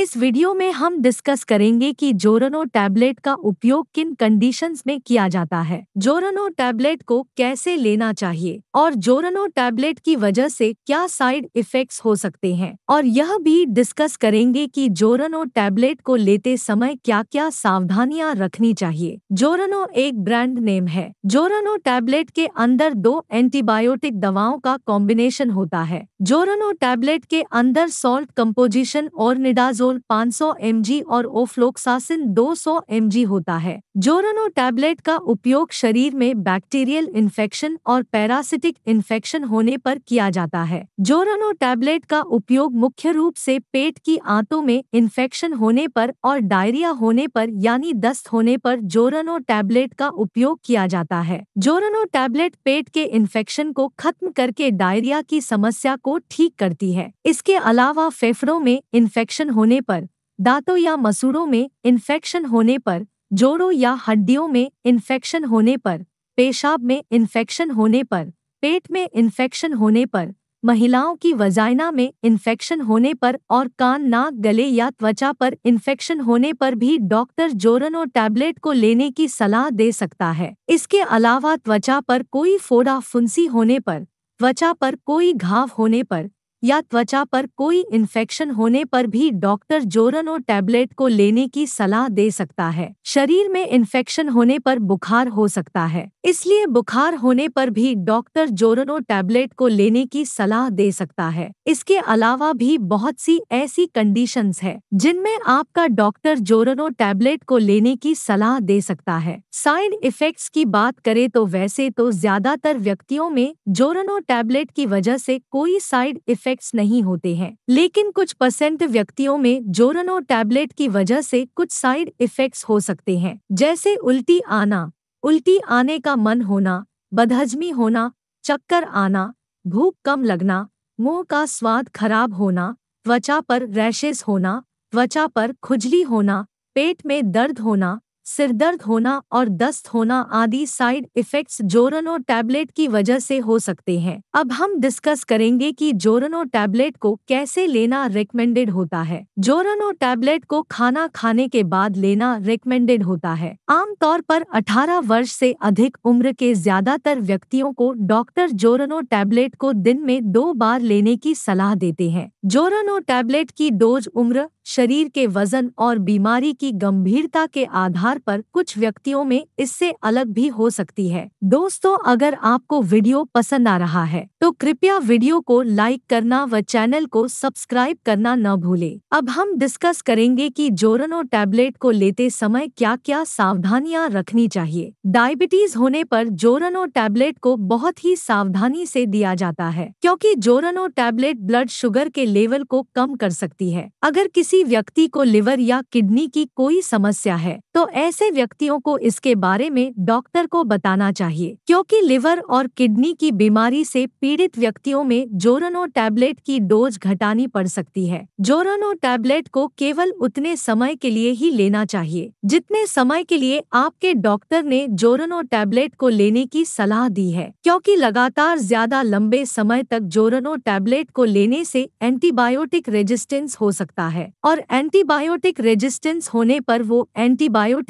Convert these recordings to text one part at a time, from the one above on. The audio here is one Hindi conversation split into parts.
इस वीडियो में हम डिस्कस करेंगे कि जोरनो टैबलेट का उपयोग किन कंडीशंस में किया जाता है। जोरनो टैबलेट को कैसे लेना चाहिए और जोरनो टैबलेट की वजह से क्या साइड इफेक्ट्स हो सकते हैं। और यह भी डिस्कस करेंगे कि जोरनो टैबलेट को लेते समय क्या क्या सावधानियाँ रखनी चाहिए। जोरनो एक ब्रांड नेम है। जोरनो टैबलेट के अंदर दो एंटीबायोटिक दवाओं का कॉम्बिनेशन होता है। जोरनो टैबलेट के अंदर सॉल्ट कंपोजिशन और निडाजोल जोरनोल 500 mg और ओफ्लोक्सासिन 200 mg होता है। जोरनो टैबलेट का उपयोग शरीर में बैक्टीरियल इन्फेक्शन और पैरासिटिक इन्फेक्शन होने पर किया जाता है। जोरनो टैबलेट का उपयोग मुख्य रूप से पेट की आंतों में इन्फेक्शन होने पर और डायरिया होने पर यानी दस्त होने पर जोरनो टैबलेट का उपयोग किया जाता है। जोरनो टैबलेट पेट के इन्फेक्शन को खत्म करके डायरिया की समस्या को ठीक करती है। इसके अलावा फेफड़ों में इन्फेक्शन होने होने पर, दांतों या मसूड़ों में इन्फेक्शन होने पर, जोड़ों या हड्डियों में इन्फेक्शन होने पर, पेशाब में इन्फेक्शन होने पर, पेट में इन्फेक्शन होने पर, महिलाओं की वजाइना में इन्फेक्शन होने पर और कान, नाक, गले या त्वचा पर इन्फेक्शन होने पर भी डॉक्टर जोरन और टैबलेट को लेने की सलाह दे सकता है। इसके अलावा त्वचा पर कोई फोड़ा फुंसी होने पर, त्वचा पर कोई घाव होने पर या त्वचा पर कोई इन्फेक्शन होने पर भी डॉक्टर जोरनो टैबलेट को लेने की सलाह दे सकता है। शरीर में इन्फेक्शन होने पर बुखार हो सकता है। इसलिए बुखार होने पर भी डॉक्टर जोरनो टैबलेट को लेने की सलाह दे सकता है। इसके अलावा भी बहुत सी ऐसी कंडीशंस है, जिनमें आपका डॉक्टर जोरनो टैबलेट को लेने की सलाह दे सकता है। साइड इफेक्ट्स की बात करें तो वैसे तो ज़्यादातर व्यक्तियों में जोरनो टैबलेट की वजह से कोई साइड इफ़ेक्ट इफेक्ट्स नहीं होते हैं। लेकिन कुछ परसेंट व्यक्तियों में जोरनो टैबलेट की वजह से कुछ साइड इफेक्ट्स हो सकते हैं। जैसे उल्टी आना, उल्टी आने का मन होना, बदहजमी होना, चक्कर आना, भूख कम लगना, मुँह का स्वाद खराब होना, त्वचा पर रैशेस होना, त्वचा पर खुजली होना, पेट में दर्द होना सिरदर्द होना और दस्त होना आदि साइड इफेक्ट्स जोरनो टैबलेट की वजह से हो सकते हैं। अब हम डिस्कस करेंगे कि जोरनो टैबलेट को कैसे लेना रिकमेंडेड होता है। जोरनो टैबलेट को खाना खाने के बाद लेना रिकमेंडेड होता है। आमतौर पर 18 वर्ष से अधिक उम्र के ज़्यादातर व्यक्तियों को डॉक्टर जोरनो टैबलेट को दिन में दो बार लेने की सलाह देते हैं। जोरनो टैबलेट की डोज उम्र, शरीर के वज़न और बीमारी की गंभीरता के आधार पर कुछ व्यक्तियों में इससे अलग भी हो सकती है। दोस्तों, अगर आपको वीडियो पसंद आ रहा है तो कृपया वीडियो को लाइक करना व चैनल को सब्सक्राइब करना न भूले। अब हम डिस्कस करेंगे कि जोरनो टैबलेट को लेते समय क्या क्या सावधानियाँ रखनी चाहिए। डायबिटीज़ होने पर जोरनो टैबलेट को बहुत ही सावधानी से दिया जाता है, क्योंकि जोरनो टैबलेट ब्लड शुगर के लेवल को कम कर सकती है। अगर किसी व्यक्ति को लिवर या किडनी की कोई समस्या है तो ऐसे व्यक्तियों को इसके बारे में डॉक्टर को बताना चाहिए, क्योंकि लिवर और किडनी की बीमारी से पीड़ित व्यक्तियों में जोरनो टैबलेट की डोज घटानी पड़ सकती है। जोरनो टैबलेट को केवल उतने समय के लिए ही लेना चाहिए, जितने समय के लिए आपके डॉक्टर ने जोरनो टैबलेट को लेने की सलाह दी है, क्योंकि लगातार ज़्यादा लंबे समय तक जोरनो टैबलेट को लेने से एंटीबायोटिक रेजिस्टेंस हो सकता है, और एंटीबायोटिक रेजिस्टेंस होने पर वो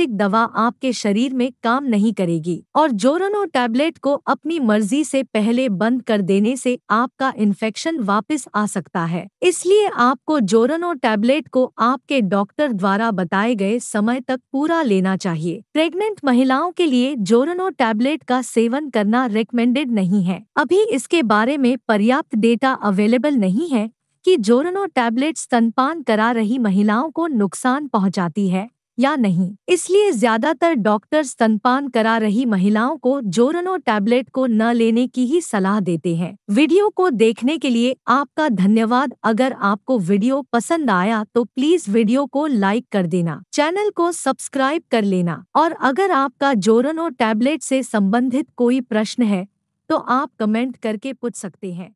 एंटीबायोटिक दवा आपके शरीर में काम नहीं करेगी और जोरनो टैबलेट को अपनी मर्ज़ी से पहले बंद कर देने से आपका इन्फेक्शन वापस आ सकता है। इसलिए आपको जोरनो टैबलेट को आपके डॉक्टर द्वारा बताए गए समय तक पूरा लेना चाहिए। प्रेग्नेंट महिलाओं के लिए जोरनो टैबलेट का सेवन करना रिकमेंडेड नहीं है। अभी इसके बारे में पर्याप्त डेटा अवेलेबल नहीं है कि जोरनो टैबलेट स्तनपान करा रही महिलाओं को नुकसान पहुंचाती है। या नहीं। इसलिए ज़्यादातर डॉक्टर स्तनपान करा रही महिलाओं को जोरनो टैबलेट को न लेने की ही सलाह देते हैं। वीडियो को देखने के लिए आपका धन्यवाद। अगर आपको वीडियो पसंद आया तो प्लीज़ वीडियो को लाइक कर देना, चैनल को सब्सक्राइब कर लेना और अगर आपका जोरनो टैबलेट से संबंधित कोई प्रश्न है तो आप कमेंट करके पूछ सकते हैं।